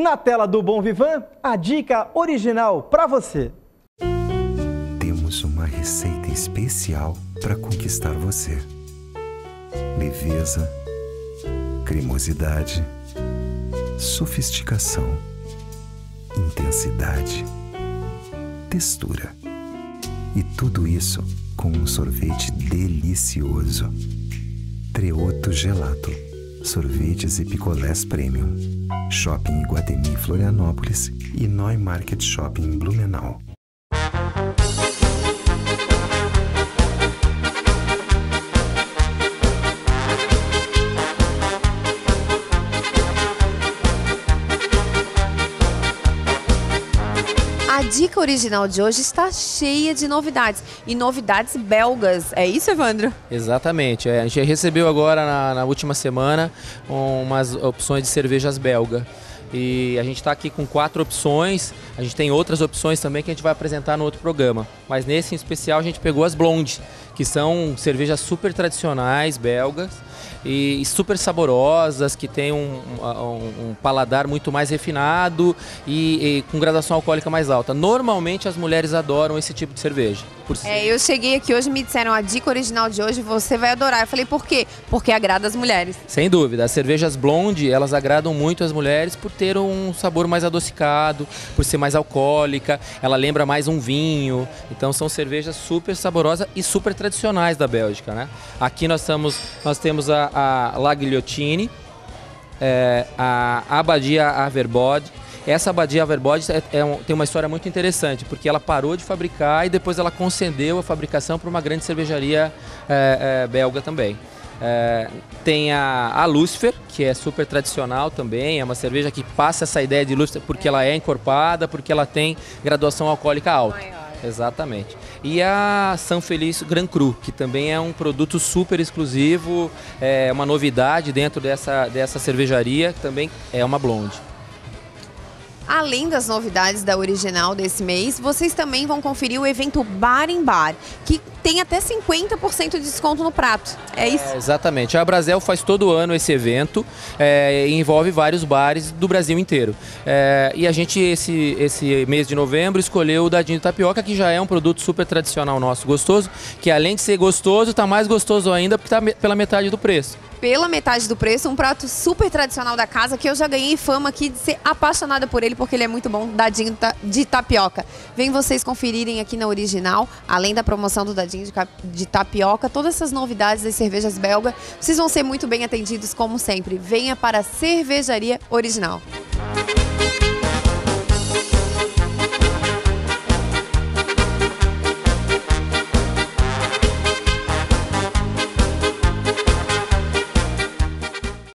Na tela do Bom Vivan, a dica original para você. Temos uma receita especial para conquistar você. Leveza, cremosidade, sofisticação, intensidade, textura. E tudo isso com um sorvete delicioso. Treoto Gelato. Sorvetes e picolés premium. Shopping Iguatemi Florianópolis e Noi Market Shopping Blumenau. Dica original de hoje está cheia de novidades. E novidades belgas. É isso, Evandro? Exatamente. É, a gente recebeu agora na, na última semana umas opções de cervejas belga. E a gente está aqui com quatro opções. A gente tem outras opções também que a gente vai apresentar no outro programa. Mas nesse em especial a gente pegou as blondes, que são cervejas super tradicionais belgas e, super saborosas, que tem um, um, um paladar muito mais refinado e, e, com graduação alcoólica mais alta. Normalmente as mulheres adoram esse tipo de cerveja. É, eu cheguei aqui hoje me disseram a dica original de hoje você vai adorar. Eu falei por quê? Porque agrada as mulheres. Sem dúvida, as cervejas blonde elas agradam muito as mulheres por ter um sabor mais adocicado, por ser mais alcoólica. Ela lembra mais um vinho. Então são cervejas super saborosas e super tradicionais da Bélgica, né? Aqui nós estamos, nós temos a, a Lagliottini, é, a Abadia Averbode. Essa Abadia Averbode é, é um, tem uma história muito interessante, porque ela parou de fabricar e depois ela concedeu a fabricação para uma grande cervejaria é, é, belga também. É, tem a, a Lucifer, que é super tradicional também, é uma cerveja que passa essa ideia de Lucifer porque ela é encorpada, porque ela tem graduação alcoólica alta. Maior. Exatamente. E a São Feliz Gran Cru, que também é um produto super exclusivo, é uma novidade dentro dessa, dessa cervejaria, que também é uma blonde. Além das novidades da original desse mês, vocês também vão conferir o evento Bar em Bar, que tem até 50% de desconto no prato. É isso? É, exatamente. A Brasel faz todo ano esse evento é, e envolve vários bares do Brasil inteiro. É, e a gente, esse, esse mês de novembro, escolheu o Dadinho de Tapioca, que já é um produto super tradicional nosso, gostoso, que além de ser gostoso, está mais gostoso ainda porque está pela metade do preço pela metade do preço, um prato super tradicional da casa que eu já ganhei fama aqui de ser apaixonada por ele porque ele é muito bom, dadinho de tapioca. Vem vocês conferirem aqui na original, além da promoção do dadinho de tapioca, todas essas novidades das cervejas belga, vocês vão ser muito bem atendidos como sempre. Venha para a Cervejaria Original.